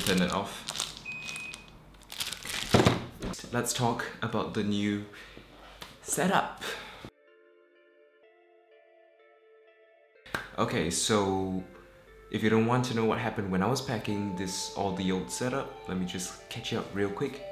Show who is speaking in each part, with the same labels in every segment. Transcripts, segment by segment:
Speaker 1: Turn it off. Let's talk about the new setup. Okay, so if you don't want to know what happened when I was packing this all the old setup, let me just catch you up real quick.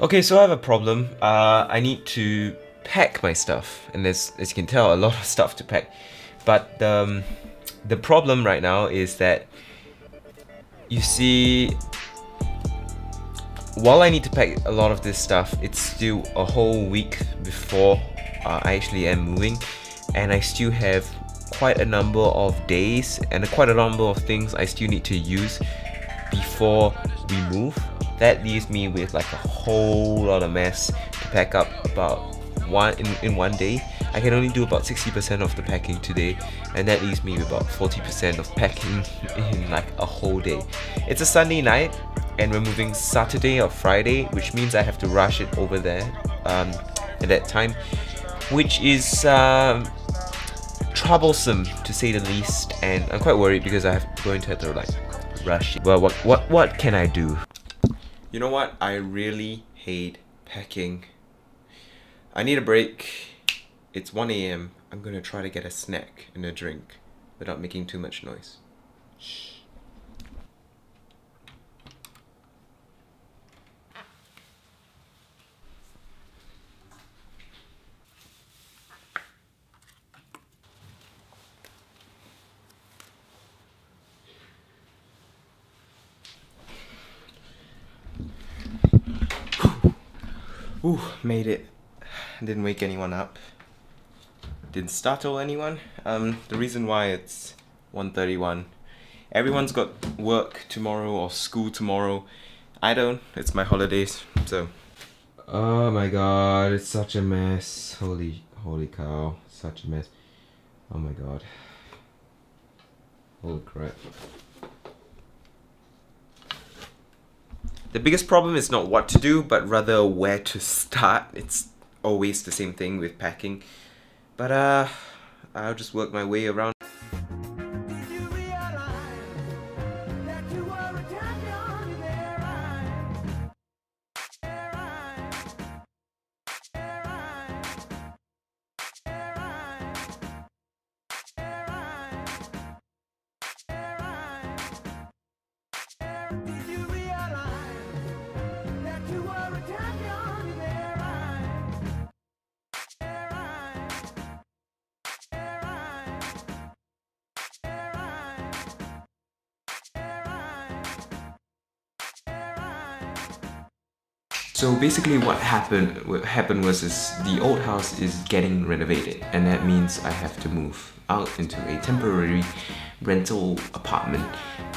Speaker 1: Okay, so I have a problem. Uh, I need to pack my stuff, and there's, as you can tell, a lot of stuff to pack. But um, the problem right now is that you see, while I need to pack a lot of this stuff, it's still a whole week before uh, I actually am moving, and I still have quite a number of days and quite a number of things I still need to use before we move. That leaves me with like a whole lot of mess to pack up about one in, in one day. I can only do about 60% of the packing today and that leaves me with about 40% of packing in like a whole day. It's a Sunday night and we're moving Saturday or Friday which means I have to rush it over there um, at that time which is um, troublesome to say the least and I'm quite worried because I'm going to have to like rush it. Well what what what can I do? You know what? I really hate packing. I need a break. It's 1 a.m. I'm gonna try to get a snack and a drink without making too much noise. Shh. Ooh, made it. Didn't wake anyone up. Didn't startle anyone. Um, the reason why it's 1.31. Everyone's got work tomorrow or school tomorrow. I don't. It's my holidays, so. Oh my god, it's such a mess. Holy, holy cow. Such a mess. Oh my god. Holy crap. The biggest problem is not what to do, but rather where to start. It's always the same thing with packing. But uh, I'll just work my way around. So basically what happened what happened was is the old house is getting renovated and that means I have to move out into a temporary rental apartment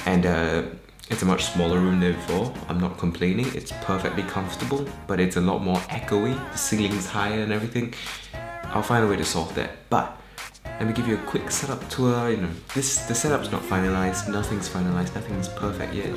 Speaker 1: and uh, it's a much smaller room than before. I'm not complaining, it's perfectly comfortable but it's a lot more echoey, the ceiling's higher and everything. I'll find a way to solve that but let me give you a quick setup tour. You know, this the setup's not finalized, nothing's finalized, nothing's perfect yet.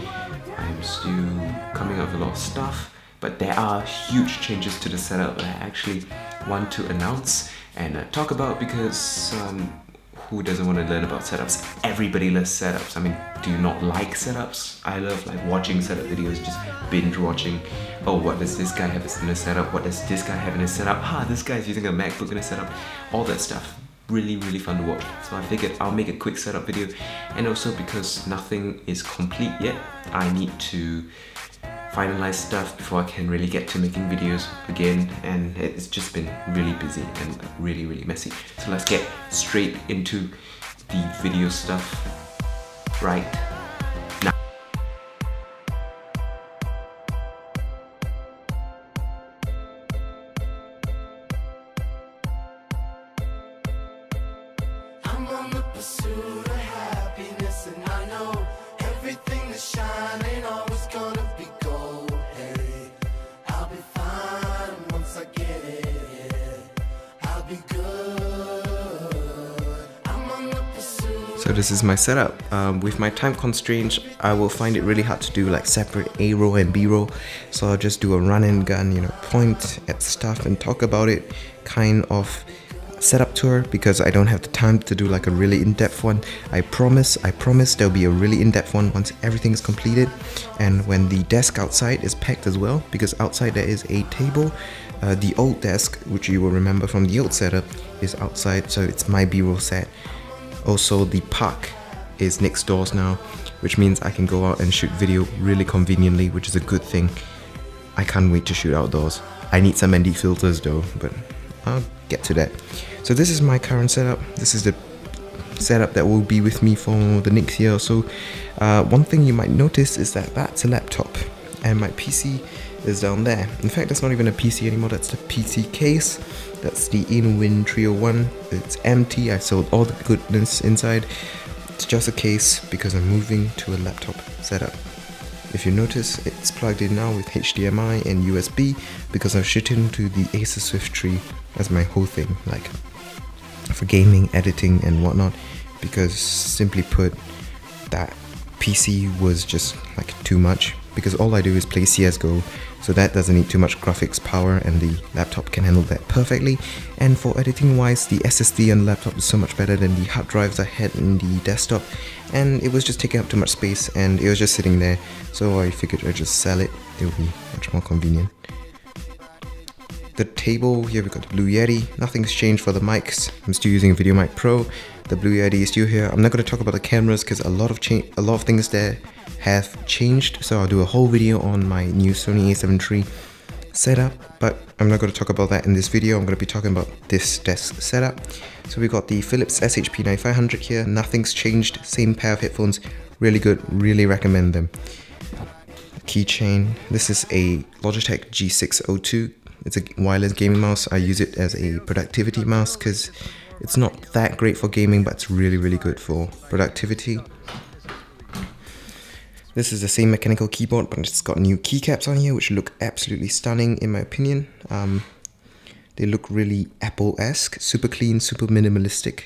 Speaker 1: I'm still coming up with a lot of stuff but there are huge changes to the setup that I actually want to announce and uh, talk about because um, who doesn't want to learn about setups? Everybody loves setups. I mean, do you not like setups? I love like watching setup videos, just binge watching. Oh, what does this guy have in a setup? What does this guy have in a setup? Ah, this guy's using a MacBook in a setup. All that stuff. Really, really fun to watch. So I figured I'll make a quick setup video. And also because nothing is complete yet, I need to finalize stuff before I can really get to making videos again and it's just been really busy and really really messy. So let's get straight into the video stuff right now. I'm on the pursuit So this is my setup. Um, with my time constraints, I will find it really hard to do like separate A roll and B roll. So I'll just do a run and gun, you know, point at stuff and talk about it, kind of setup tour because I don't have the time to do like a really in-depth one. I promise, I promise there'll be a really in-depth one once everything is completed and when the desk outside is packed as well because outside there is a table. Uh, the old desk, which you will remember from the old setup, is outside so it's my b-roll set. Also the park is next doors now which means I can go out and shoot video really conveniently which is a good thing. I can't wait to shoot outdoors. I need some ND filters though, but I'll get to that. So this is my current setup. This is the setup that will be with me for the next year or so. Uh, one thing you might notice is that that's a laptop and my PC is down there. In fact, that's not even a PC anymore, that's the PC case. That's the InWin 301. It's empty, I sold all the goodness inside. It's just a case because I'm moving to a laptop setup. If you notice, it's plugged in now with HDMI and USB because I've shooting to the Acer Swift 3 as my whole thing, like for gaming, editing and whatnot because simply put, that PC was just like too much because all I do is play CSGO so that doesn't need too much graphics power and the laptop can handle that perfectly. And for editing wise the SSD on the laptop is so much better than the hard drives I had in the desktop. And it was just taking up too much space and it was just sitting there. So I figured I'd just sell it, it would be much more convenient. The table, here we've got the Blue Yeti, nothing's changed for the mics, I'm still using a VideoMic Pro, the Blue Yeti is still here, I'm not going to talk about the cameras because a lot of a lot of things there have changed. So I'll do a whole video on my new Sony a7 III setup but I'm not going to talk about that in this video. I'm going to be talking about this desk setup. So we got the Philips SHP 9500 here. Nothing's changed. Same pair of headphones. Really good. Really recommend them. Keychain. This is a Logitech G602 it's a wireless gaming mouse I use it as a productivity mouse because it's not that great for gaming but it's really really good for productivity this is the same mechanical keyboard, but it's got new keycaps on here, which look absolutely stunning in my opinion. Um, they look really Apple-esque, super clean, super minimalistic.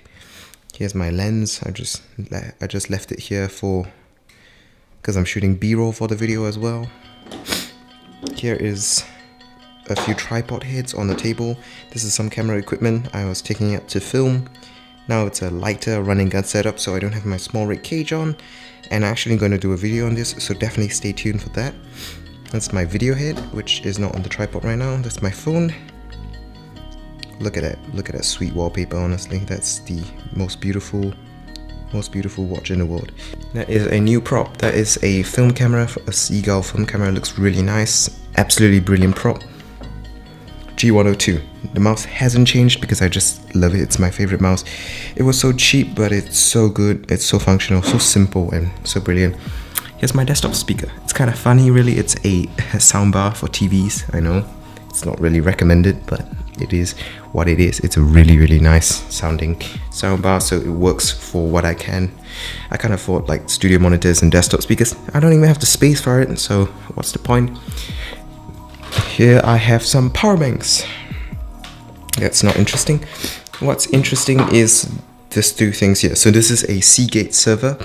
Speaker 1: Here's my lens. I just I just left it here for because I'm shooting B-roll for the video as well. Here is a few tripod heads on the table. This is some camera equipment I was taking it to film. Now it's a lighter running gun setup so I don't have my SmallRig cage on and I'm actually going to do a video on this so definitely stay tuned for that. That's my video head which is not on the tripod right now. That's my phone. Look at that. Look at that sweet wallpaper honestly. That's the most beautiful most beautiful watch in the world. That is a new prop. That is a film camera, a Seagull film camera. It looks really nice. Absolutely brilliant prop. G102. The mouse hasn't changed because I just love it. It's my favorite mouse. It was so cheap, but it's so good. It's so functional, so simple, and so brilliant. Here's my desktop speaker. It's kind of funny, really. It's a soundbar for TVs. I know it's not really recommended, but it is what it is. It's a really, really nice sounding soundbar, so it works for what I can. I can't afford like studio monitors and desktop speakers. I don't even have the space for it, so what's the point? Here I have some power banks. That's not interesting. What's interesting is these two things here. So this is a Seagate server.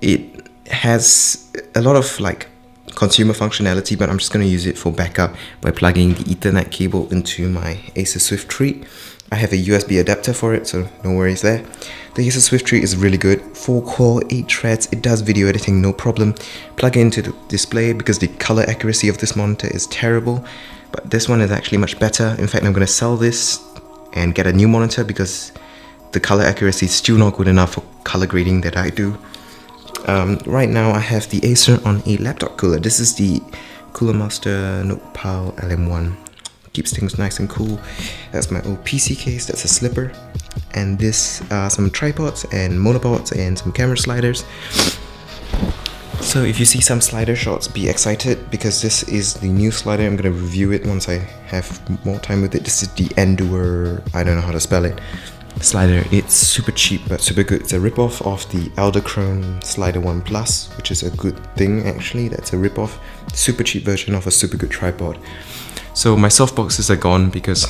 Speaker 1: It has a lot of like consumer functionality, but I'm just going to use it for backup by plugging the Ethernet cable into my Acer Swift 3. I have a USB adapter for it, so no worries there. The Acer Swift 3 is really good. 4 core, 8 threads, it does video editing no problem. Plug into the display because the color accuracy of this monitor is terrible. But this one is actually much better. In fact, I'm going to sell this and get a new monitor because the color accuracy is still not good enough for color grading that I do. Um, right now I have the Acer on a laptop cooler. This is the Cooler Master Notepal LM1 keeps things nice and cool. That's my old PC case, that's a slipper. And this, uh, some tripods and monopods and some camera sliders. So if you see some slider shots, be excited because this is the new slider. I'm gonna review it once I have more time with it. This is the Andoer, I don't know how to spell it, slider. It's super cheap but super good. It's a ripoff of the Edelkrone Slider 1 Plus, which is a good thing actually. That's a ripoff, super cheap version of a super good tripod. So my softboxes are gone because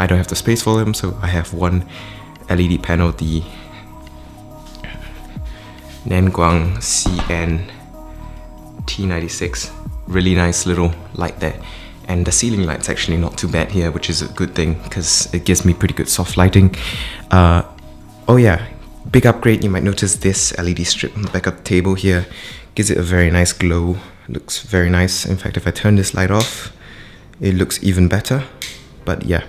Speaker 1: I don't have the space for them, so I have one LED panel, the Nanguang CN T96. Really nice little light there. and the ceiling light's actually not too bad here which is a good thing because it gives me pretty good soft lighting uh, oh yeah big upgrade you might notice this LED strip on the back of the table here gives it a very nice glow looks very nice in fact if I turn this light off it looks even better but yeah.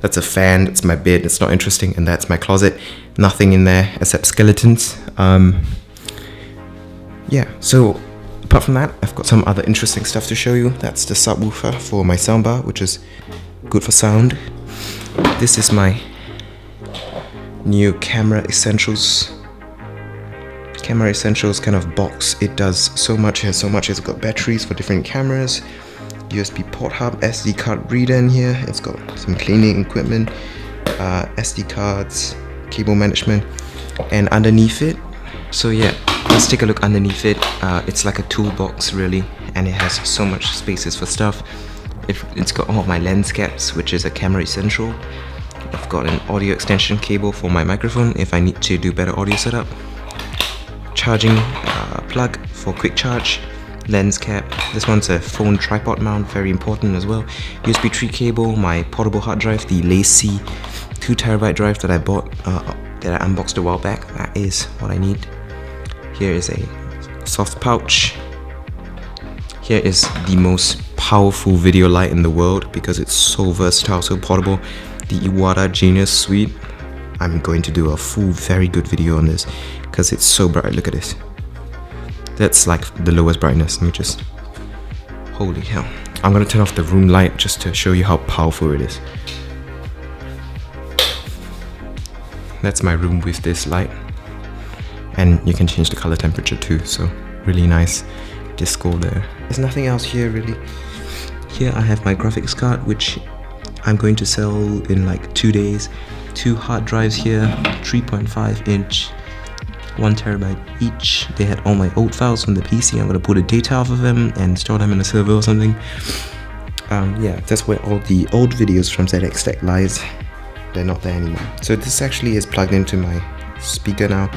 Speaker 1: That's a fan that's my bed it's not interesting and that's my closet. Nothing in there except skeletons um, yeah. So apart from that I've got some other interesting stuff to show you. That's the subwoofer for my soundbar which is good for sound. This is my new camera essentials. Camera essentials kind of box. It does so much it has so much it's got batteries for different cameras USB port hub, SD card reader in here. It's got some cleaning equipment, uh, SD cards, cable management, and underneath it. So yeah, let's take a look underneath it. Uh, it's like a toolbox really, and it has so much spaces for stuff. It, it's got all of my lens caps, which is a camera essential. I've got an audio extension cable for my microphone if I need to do better audio setup. Charging uh, plug for quick charge lens cap. This one's a phone tripod mount, very important as well. USB 3 cable, my portable hard drive, the LaCie 2TB drive that I bought, uh, that I unboxed a while back. That is what I need. Here is a soft pouch. Here is the most powerful video light in the world because it's so versatile, so portable. The Iwata Genius Suite. I'm going to do a full, very good video on this because it's so bright. Look at this. That's like the lowest brightness. Let me just... Holy hell. I'm gonna turn off the room light just to show you how powerful it is. That's my room with this light. And you can change the color temperature too, so really nice disco there. There's nothing else here really. Here I have my graphics card, which I'm going to sell in like two days. Two hard drives here, 3.5 inch one terabyte each. They had all my old files from the PC. I'm gonna pull the data off of them and store them in a server or something. Um, yeah, that's where all the old videos from ZX Tech lies. They're not there anymore. So this actually is plugged into my speaker now.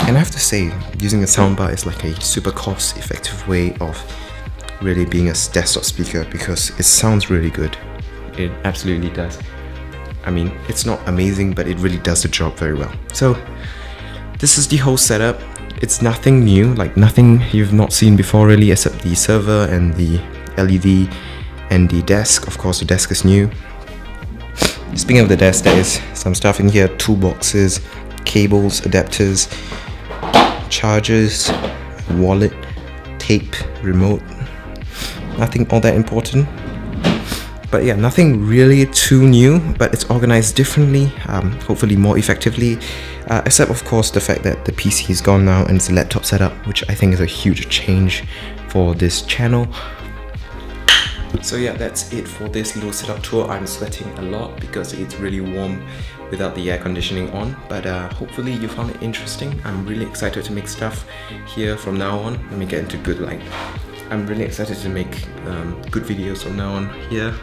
Speaker 1: And I have to say, using a soundbar is like a super cost effective way of really being a desktop speaker because it sounds really good. It absolutely does. I mean, it's not amazing, but it really does the job very well. So this is the whole setup. It's nothing new, like nothing you've not seen before really, except the server and the LED and the desk. Of course, the desk is new. Speaking of the desk, there is some stuff in here, toolboxes, cables, adapters, chargers, wallet, tape, remote. Nothing all that important. But yeah, nothing really too new, but it's organized differently, um, hopefully more effectively, uh, except of course the fact that the PC is gone now and it's a laptop setup, which I think is a huge change for this channel. So yeah, that's it for this little setup tour. I'm sweating a lot because it's really warm without the air conditioning on, but uh, hopefully you found it interesting. I'm really excited to make stuff here from now on. Let me get into good light. I'm really excited to make um, good videos from now on here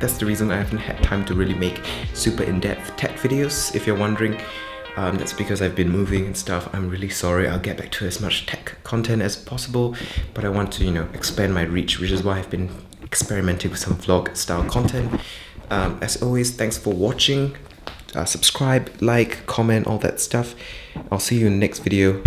Speaker 1: that's the reason I haven't had time to really make super in-depth tech videos, if you're wondering. Um, that's because I've been moving and stuff. I'm really sorry. I'll get back to as much tech content as possible, but I want to, you know, expand my reach, which is why I've been experimenting with some vlog style content. Um, as always, thanks for watching. Uh, subscribe, like, comment, all that stuff. I'll see you in the next video.